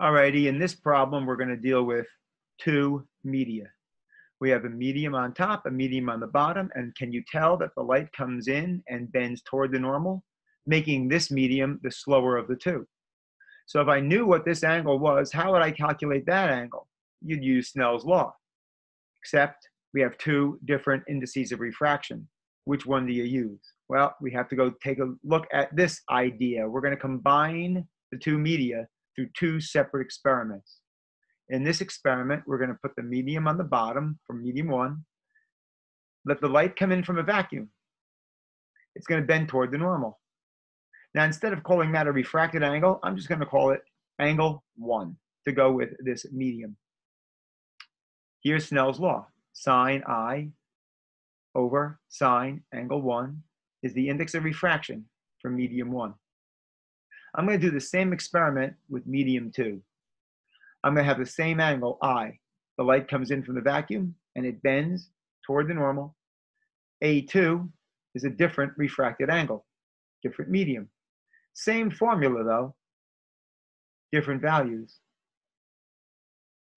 Alrighty, in this problem, we're going to deal with two media. We have a medium on top, a medium on the bottom, and can you tell that the light comes in and bends toward the normal, making this medium the slower of the two? So if I knew what this angle was, how would I calculate that angle? You'd use Snell's law, except we have two different indices of refraction. Which one do you use? Well, we have to go take a look at this idea. We're going to combine the two media through two separate experiments. In this experiment, we're going to put the medium on the bottom for medium one, let the light come in from a vacuum. It's going to bend toward the normal. Now, instead of calling that a refracted angle, I'm just going to call it angle one to go with this medium. Here's Snell's law. Sine I over sine angle one is the index of refraction for medium one. I'm going to do the same experiment with medium two. I'm going to have the same angle, I. The light comes in from the vacuum and it bends toward the normal. A2 is a different refracted angle, different medium. Same formula though, different values.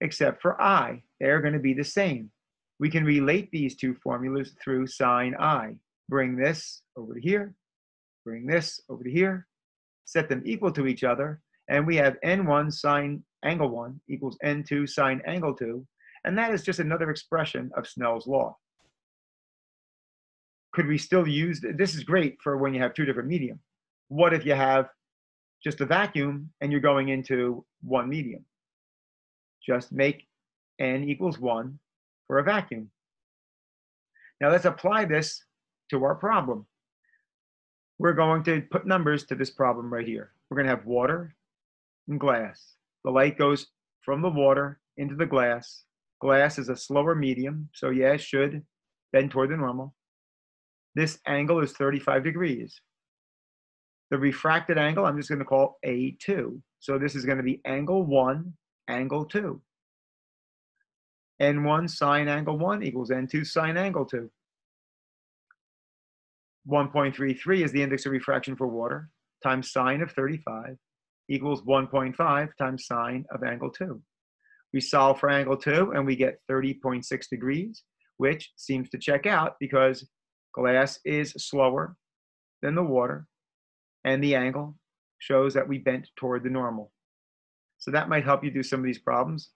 Except for I, they're going to be the same. We can relate these two formulas through sine I. Bring this over to here, bring this over to here, set them equal to each other, and we have n1 sine angle 1 equals n2 sine angle 2, and that is just another expression of Snell's law. Could we still use, this is great for when you have two different medium. What if you have just a vacuum and you're going into one medium? Just make n equals 1 for a vacuum. Now let's apply this to our problem we're going to put numbers to this problem right here. We're going to have water and glass. The light goes from the water into the glass. Glass is a slower medium, so yeah, it should bend toward the normal. This angle is 35 degrees. The refracted angle, I'm just going to call A2. So this is going to be angle 1, angle 2. N1 sine angle 1 equals N2 sine angle 2. 1.33 is the index of refraction for water times sine of 35 equals 1.5 times sine of angle 2. We solve for angle 2 and we get 30.6 degrees, which seems to check out because glass is slower than the water and the angle shows that we bent toward the normal. So that might help you do some of these problems.